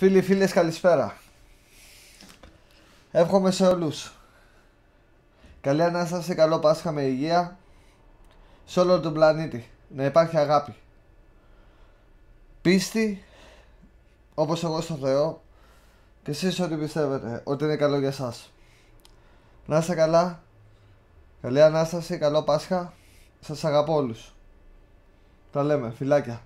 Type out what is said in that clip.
Φίλοι, φίλες, καλησπέρα. Εύχομαι σε όλους. Καλή Ανάσταση, καλό Πάσχα με υγεία. Σε όλο τον πλανήτη. Να υπάρχει αγάπη. Πίστη, όπως εγώ στο Θεό. Και εσείς ό,τι πιστεύετε, ότι είναι καλό για σας. Να είστε καλά. Καλή Ανάσταση, καλό Πάσχα. Σας αγαπώ όλους. Τα λέμε, φιλάκια.